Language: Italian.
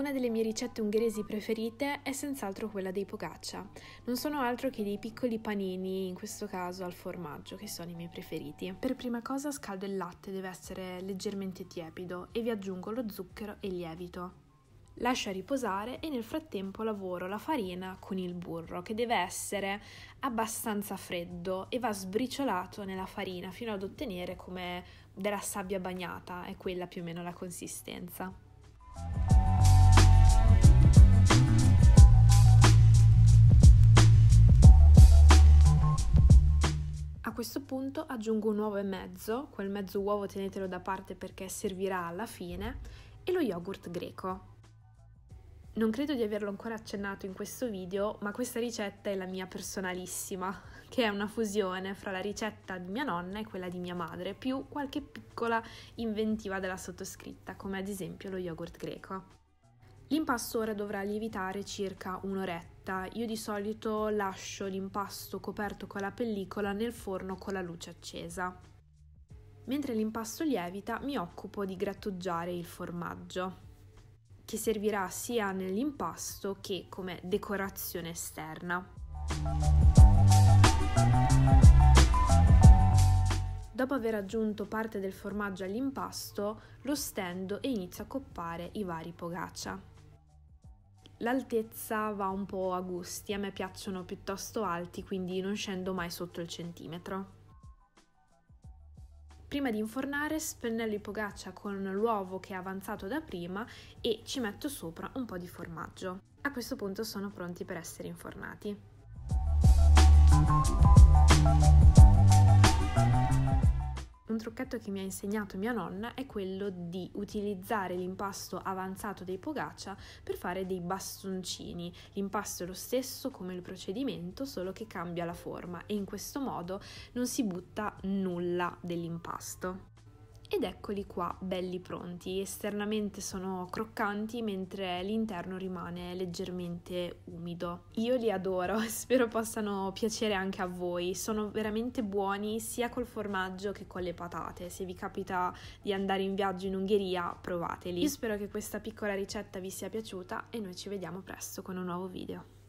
Una delle mie ricette ungheresi preferite è senz'altro quella dei pocaccia. Non sono altro che dei piccoli panini, in questo caso al formaggio, che sono i miei preferiti. Per prima cosa scaldo il latte, deve essere leggermente tiepido e vi aggiungo lo zucchero e il lievito. Lascio riposare e nel frattempo lavoro la farina con il burro che deve essere abbastanza freddo e va sbriciolato nella farina fino ad ottenere come della sabbia bagnata, è quella più o meno la consistenza. A questo punto aggiungo un uovo e mezzo, quel mezzo uovo tenetelo da parte perché servirà alla fine, e lo yogurt greco. Non credo di averlo ancora accennato in questo video, ma questa ricetta è la mia personalissima, che è una fusione fra la ricetta di mia nonna e quella di mia madre, più qualche piccola inventiva della sottoscritta, come ad esempio lo yogurt greco. L'impasto ora dovrà lievitare circa un'oretta. Io di solito lascio l'impasto coperto con la pellicola nel forno con la luce accesa. Mentre l'impasto lievita mi occupo di grattugiare il formaggio, che servirà sia nell'impasto che come decorazione esterna. Dopo aver aggiunto parte del formaggio all'impasto, lo stendo e inizio a coppare i vari pogaccia. L'altezza va un po' a gusti, a me piacciono piuttosto alti, quindi non scendo mai sotto il centimetro. Prima di infornare spennello i pogaccia con l'uovo che è avanzato da prima e ci metto sopra un po' di formaggio. A questo punto sono pronti per essere infornati. Un trucchetto che mi ha insegnato mia nonna è quello di utilizzare l'impasto avanzato dei pogaccia per fare dei bastoncini. L'impasto è lo stesso come il procedimento, solo che cambia la forma e in questo modo non si butta nulla dell'impasto. Ed eccoli qua, belli pronti. Esternamente sono croccanti mentre l'interno rimane leggermente umido. Io li adoro, spero possano piacere anche a voi. Sono veramente buoni sia col formaggio che con le patate. Se vi capita di andare in viaggio in Ungheria, provateli. Io spero che questa piccola ricetta vi sia piaciuta e noi ci vediamo presto con un nuovo video.